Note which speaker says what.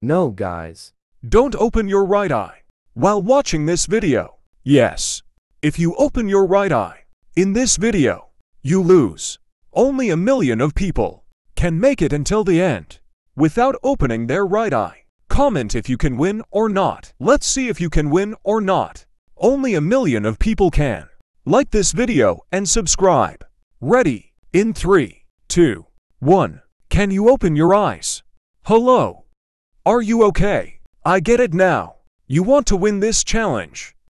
Speaker 1: No, guys.
Speaker 2: Don't open your right eye while watching this video. Yes, if you open your right eye in this video, you lose. Only a million of people can make it until the end without opening their right eye. Comment if you can win or not. Let's see if you can win or not. Only a million of people can. Like this video and subscribe. Ready? In 3, 2, 1. Can you open your eyes? Hello? Are you okay? I get it now. You want to win this challenge.